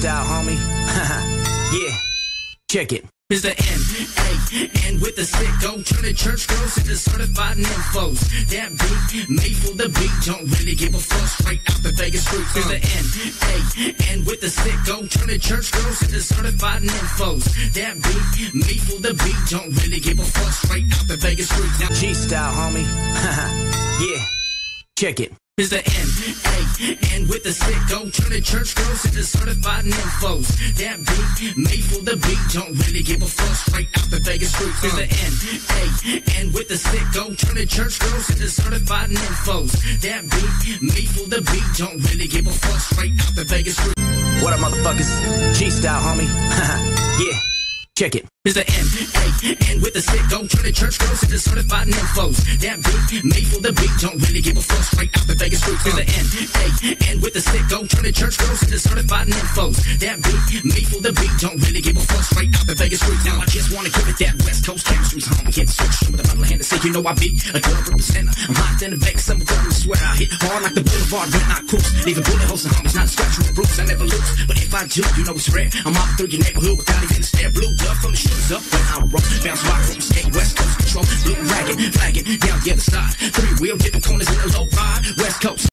style, homie. yeah, check it. it. Is the N A N with the sicko turning church girls into certified nymphos. That beat made for the beat, don't really give a fuck. Straight out the Vegas streets. Is the N A N with the sicko turning church girls into certified nymphos. That beat made for the beat, don't really give a fuck. Straight out the Vegas streets. Now G style, homie. yeah, check it. Is the N A N with the sicko turning church girls into certified nymphos. That beat made for the beat, don't really give a fuck. Straight out the Vegas streets. Is the N A N with the sicko turning church girls into certified nymphos. That beat made for the beat, don't really give a fuck. Straight out the Vegas streets. What up, motherfuckers? G style, homie. Check it. Is the N A N with the church girls into certified nymphos. That beat made for the beat, don't really give a fuck. Straight out the Vegas streets. Is the N A N with the church girls into certified nymphos. That beat made for the beat, don't really give a fuck. Straight out the Vegas streets. Now I just wanna give it that West Coast chemistry's home. Get switched with a you know I be a girl representer. I'm hot in the Vegas, I'm going to swear I hit hard like the boulevard when I cruise. Leaving bullet holes and homies, not a scratch or a bruise. I never lose, but if I do, you know it's rare. I'm out through your neighborhood without even a stare. Blue blood from the shoes up when I roll. Bounce rock from skate, West Coast control. Blue ragged, flagging, down the other side. Three wheel, dipping corners in a low ride. West Coast.